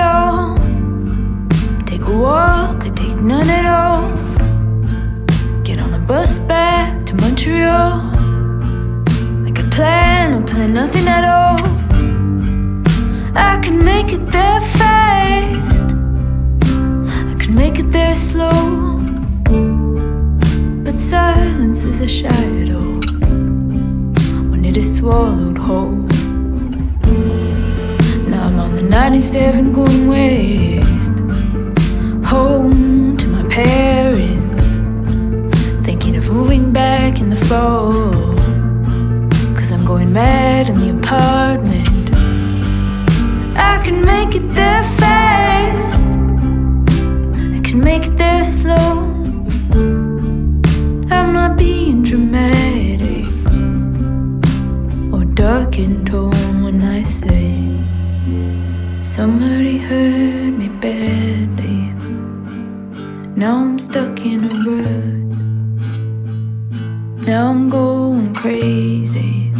all. Take a walk, I take none at all. Get on the bus back to Montreal. I could plan or plan nothing at all. I can make it there fast. I can make it there slow. But silence is a shadow when it is swallowed whole. 97 going west. Home to my parents. Thinking of moving back in the fall. Cause I'm going mad in the apartment. I can make it there fast. I can make it there slow. I'm not being dramatic or dark in somebody hurt me badly. Now I'm stuck in a rut. Now I'm going crazy.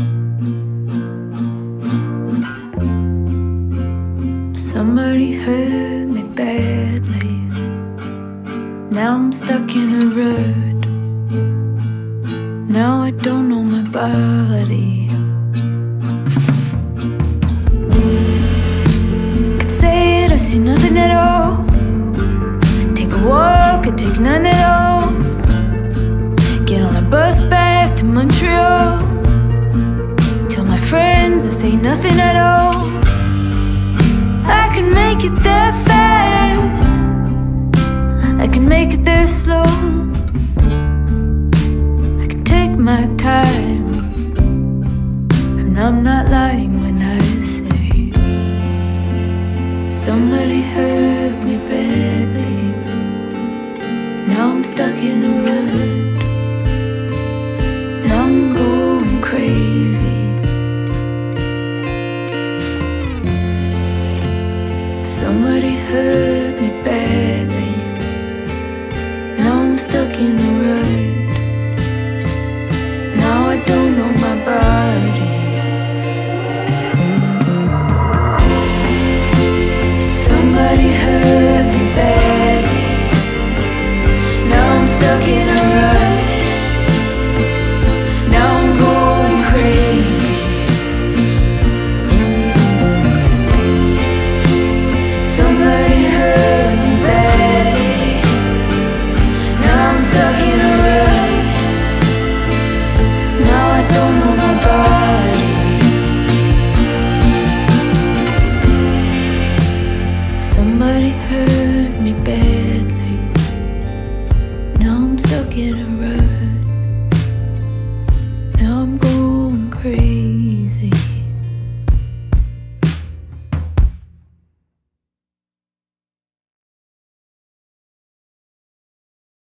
Somebody hurt me badly. Now I'm stuck in a rut. Now I don't know my body. None at all. Get on a bus back to Montreal. Tell my friends to say nothing at all. I can make it there fast. I can make it there slow. I can take my time. And I'm not lying when I say somebody hurt me badly. I'm stuck in a rut. Now I'm going crazy. Somebody hurt me badly. Now I'm stuck in